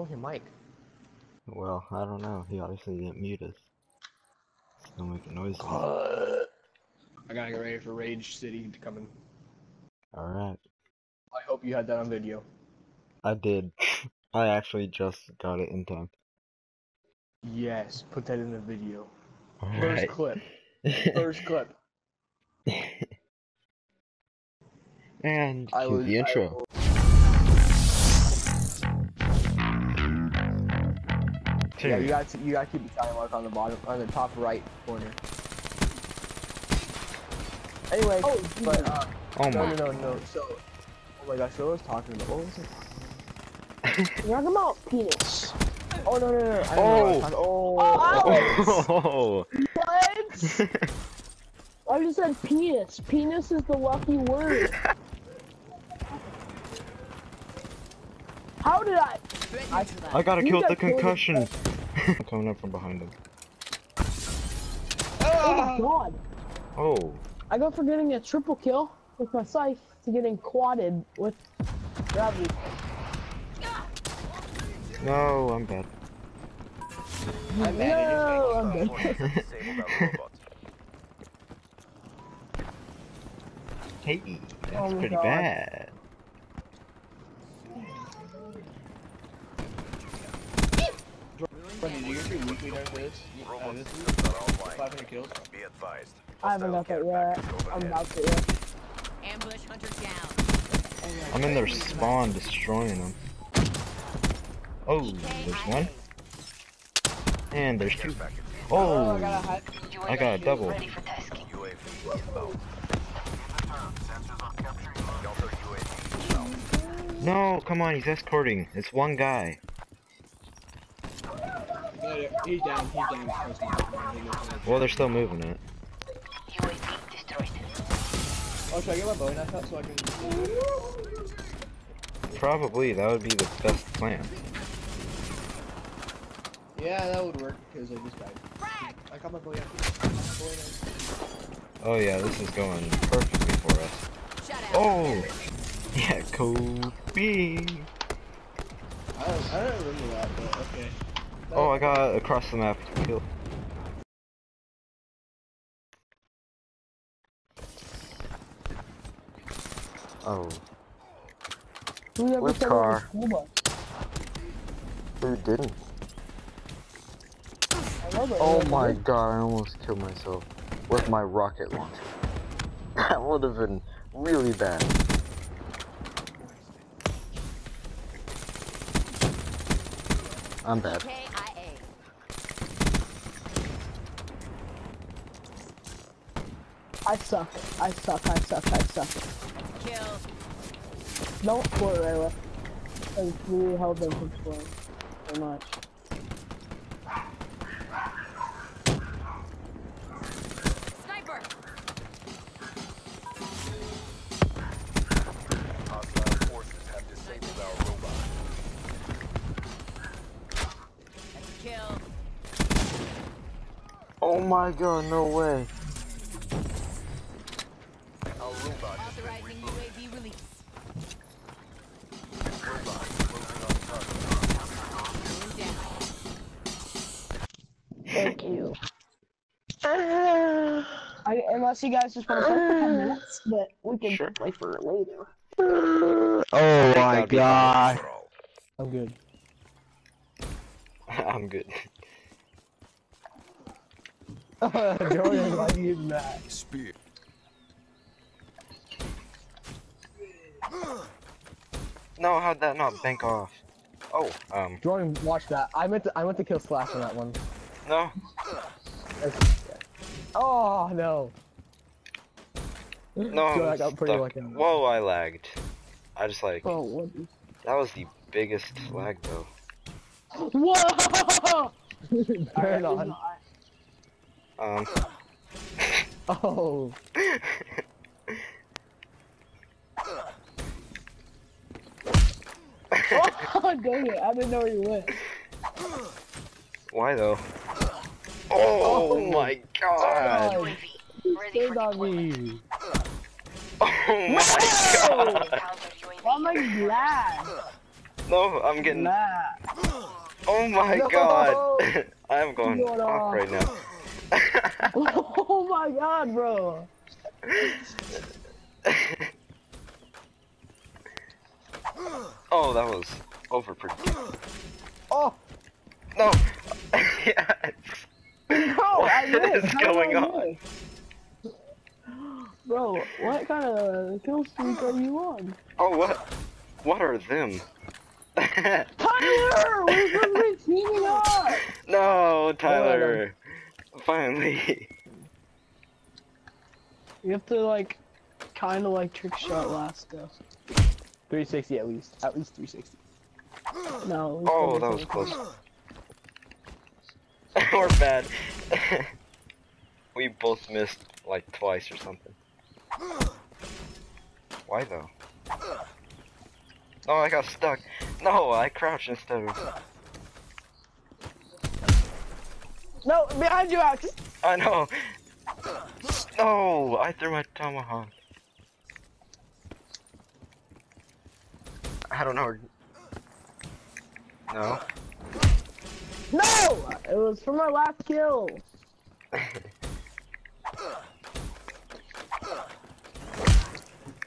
Oh, your mic. Well, I don't know. He obviously didn't mute us. Still making noises. I gotta get ready for Rage City to come in. Alright. I hope you had that on video. I did. I actually just got it in time. Yes, put that in the video. First Alright. clip. First clip. and I cue was the I intro. Will- Yeah, you got to, you got to keep the time mark on the bottom, on the top right corner. Anyway, Oh, but uh, Oh no, my. no, no, no. So, oh my gosh, so I was talking about. What was it? You're talking about penis. Oh no, no, no. no. I don't know what I was talking- Oh, oh, What? I just said penis. Penis is the lucky word. How did I? I, I gotta kill got the killed. Concussion. I'm coming up from behind him. oh my god. Oh. I go from getting a triple kill with my scythe to getting quadded with gravity. No, I'm bad. I'm No, I'm dead. Hey, that's Oh pretty God. bad. Did you get your weekly during this? Uh, this week? 500 kills. Be advised. I haven't got that yet. I'm about to. Yeah. Ambush hunter down. I'm in their spawn destroying them. Oh, there's one. And there's two. Oh, I got a double. UAV inbound. Sensors on capturing Delta UAV inbound. No, come on, he's escorting. It's one guy. He's down. He's down. Well, they're still moving it. Oh, should I get my bow knife out so I can? Probably, that would be the best plan. Yeah, that would work because I just died. I got my bow knife. My bow knife. Oh yeah, this is going perfectly for us. Oh! Yeah, Kobe! I don't, I don't remember that, but okay. Oh, I got across the map kill. Oh, Who ever said it car? was who didn't? I love it. Oh my god, I almost killed myself with my rocket launcher. That would have been really bad. I'm bad. I suck. I suck. I suck. I suck. Kill. Don't score, Rayla. I really held them from scoring so much. Sniper. Hostile forces have disabled our robot. That's a kill. Oh my god, no way. Unless you guys just want to play for 10 minutes, but we can Sure. play for it later. Oh my god. For all. I'm good. I'm good. Jordan, why do you even that? Spear. No, how'd that not bank off? Oh, um, Jordan, watch that. I meant to, I meant to kill Slash on that one. no. Oh no. No, Jordan, I I'm got pretty lucky. Whoa, I lagged. I just like, Oh, what? is- that was the biggest lag though. Whoa! Turn on. Um, Oh. Oh, dang it. I didn't know where you went. why though? Oh, Oh. my god! You stayed on me. Oh my god! Why am I glad? No, I'm getting. Glad. Oh my No. god! I'm going Going off right now. oh my god, bro. oh, that was over pretty. Oh, No! yes! I What missed. is going I on? Miss? Bro, what kind of kill streak are you on? Oh, what? What are them? Tyler, we're supposed to be teaming up. no, Tyler! Finally. You have to like, kind of like trick shot last stuff. 360 at least, at least 360. No. least Oh, that was close. We're bad. we both missed like twice or something. Why though? Oh, I got stuck. No, I crouched instead of. No, behind you, Alex. I know. No, I threw my tomahawk. I don't know. No. No, it was from our last kill.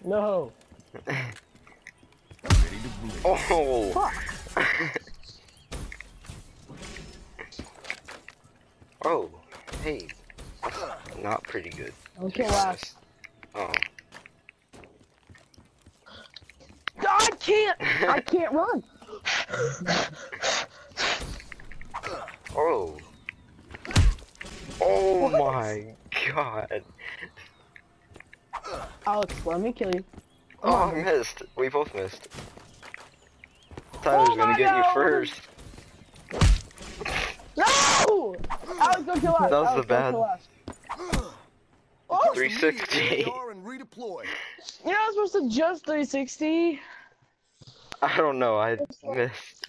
No. Oh. Fuck. oh. Hey. Not pretty good. Okay, last. Oh. I can't. I can't run. Oh. Oh my god. Alex, let me kill you. Oh, I missed. We both missed. Tyler's Oh gonna my get you first. No! Alex, go kill us. That was Alex, the go bad- kill. Oh, 360. you're not supposed to just 360. I don't know. I missed.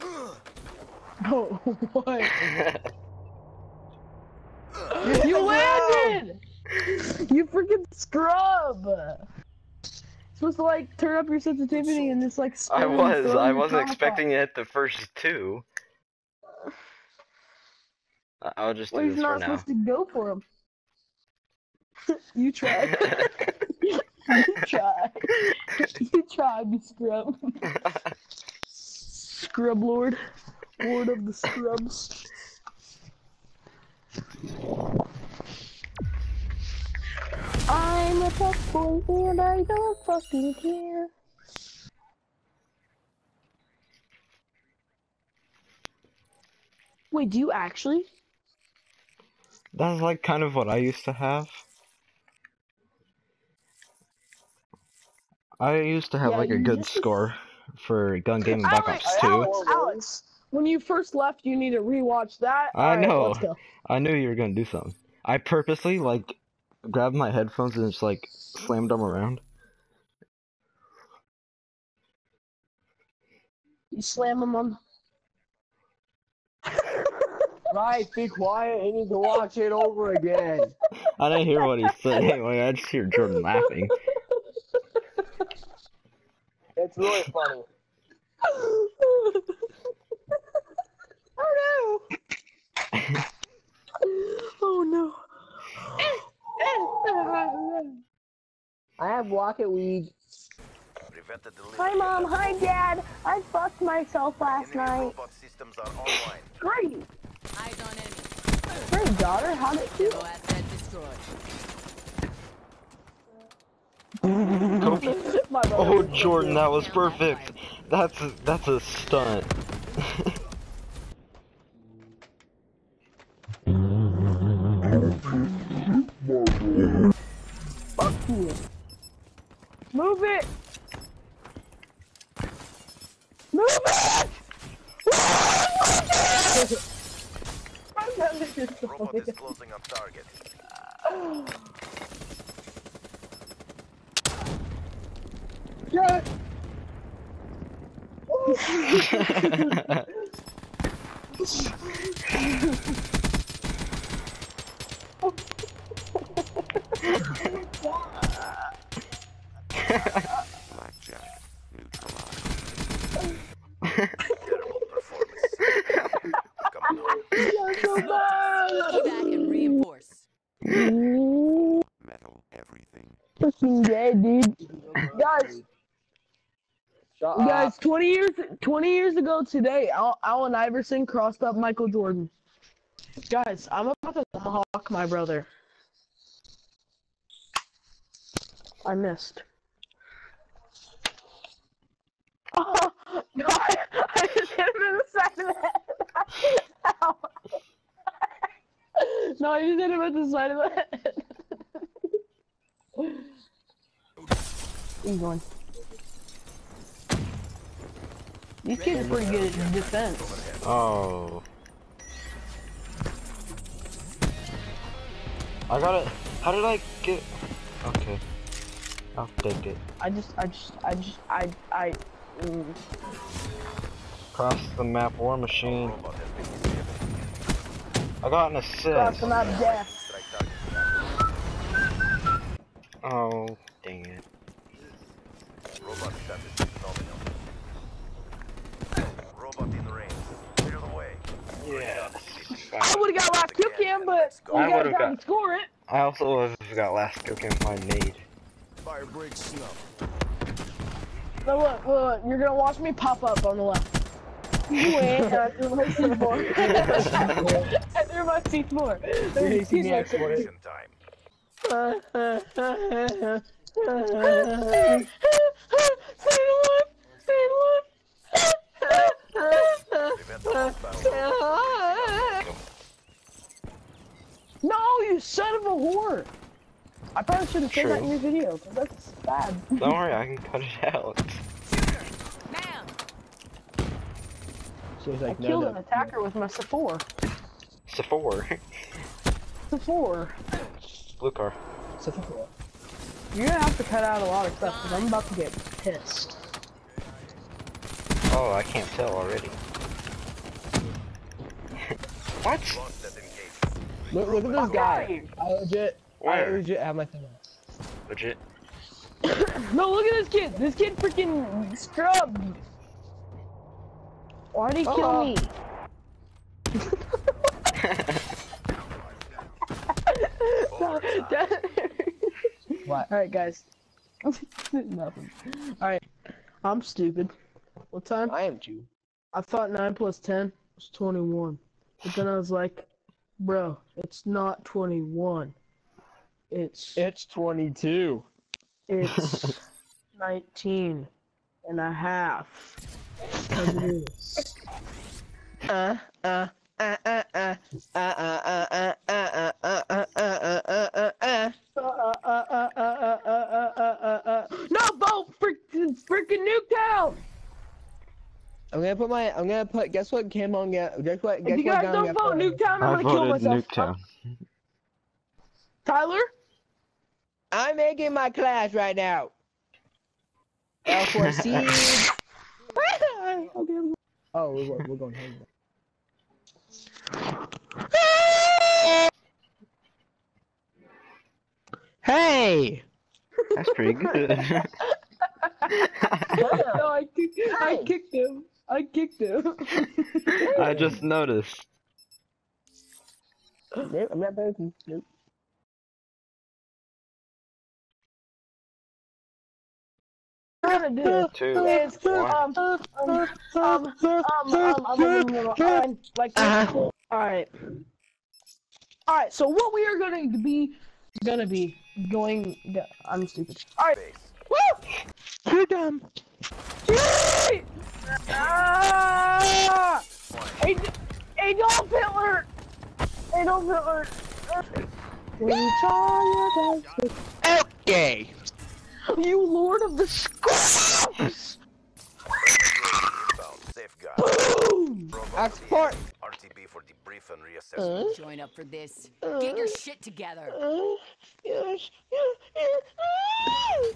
Oh, what? you landed! You freaking scrub! supposed to like turn up your sensitivity and just like. I was. I wasn't expecting it the first two. I- I'll just Well, do he's this for not now. supposed to go for him. you try. you try. you try, me scrub. Scrub Lord. Lord of the Scrubs. I'm a tough boy and I don't fucking care. Wait, do you actually? That's like kind of what I used to have. I used to have Yeah, like a good score for Gun Game and Black Alex, Ops 2. Alex, Alex, when you first left, you need to rewatch that. I Alright, know. Go. I knew you were gonna do something. I purposely like grabbed my headphones and just like slammed them around. You slam them on. Right, be quiet. You need to watch it over again. I didn't hear what he said anyway. I just hear Jordan laughing. It's really funny. oh no! oh no! I have rocket weed. Prevent the delivery Hi mom, hi dad. I fucked myself last Enemy night. robot systems are online. Great, Eyes on enemy. great daughter. How did you? Demo asset destroyed. Oh, Jordan, that was perfect. That's a, that's a stunt. Fuck you. Move it. Move it. My brother is so Robot good. is closing on target. Yeah. Blackjack neutralized. Terrible performance. Come on. You're so bad. Back and reinforce. Metal everything. Fucking dead, dude. Guys, Shut guys, up. 20 years 20 years ago today, Al- Allen Iverson crossed up Michael Jordan. Guys, I'm about to tomahawk my brother. I missed. Oh, no, I, I just hit him in the side of the head. No, I just hit him at the side of the head. He's going. These kids are pretty good at defense. Oh. I got it. How did I get? Okay. I'll take it. I just, I just, I just, I, I. Mm. Cross the map war machine. Robot has been disabled. I got an Cross assist. them out death. Oh, dang it. Robot shot is phenomenal. Robot in range. Clear the way. Yeah. I would have got last kill cam, but we I got would've time got- to score it. I also have got last kill cam my nade. Firebreak snuff. No, look, look, you're gonna watch me pop up on the left. You win, and I threw my C4. I threw my C4. There's He's he's next like, time. No, you son of a whore! I probably should have said that in True. video, video, 'cause that's bad. Don't worry, I can cut it out. Man, So he's I no, killed no. an attacker with my C4. Sephora. Blue car. So fuck it. You're gonna have to cut out a lot of stuff, because I'm about to get pissed. Oh, I can't tell already. What? Launch that engage. Look, look at this guy. I legit, I Where? legit have my thing on. Legit. No, look at this kid. This kid freaking scrubbed. Why'd he kill Uh-oh. me? No, that- What? Alright, guys. Nothing. Alright. I'm stupid. What time? I am Jew. I thought 9 plus 10 was 21. But then I was like, bro, it's not 21. It's It's 22. it's 19 and a half. 'Cause it is. Uh, uh, uh, uh, uh, uh, uh, uh, uh, uh, uh, uh, uh, uh, uh, uh, uh. Uh, uh, uh, uh, uh, uh, uh, uh, uh, uh. No, vote freaking freaking Nuketown! I'm gonna put my, I'm gonna put, guess what Cam on get, guess what, guess If you what guys don't I'm vote gonna put on. Nuketown, I'm I gonna kill voted myself. Nuketown. Tyler? I'm making my class right now. L4C. oh, we're, we're we're going home. Hey! That's pretty good. no, I kicked, I kicked him. I kicked him. I just noticed. Nope, I'm not broken. Nope. Two, is, um, um, um, um, um, like, all right, all right. So what we are going to be, gonna be going. I'm stupid. All right. Woo! You're dumb. Yay! Ah! Ad- Adolf Hitler! Adolf Hitler! Reach all your best. Okay. You lord of the scrubs! Inbound. Safeguard. Boom! Robot Export. RTB for debrief and reassessment. join up for this. Get your shit together. Uh, yes, yes, yes.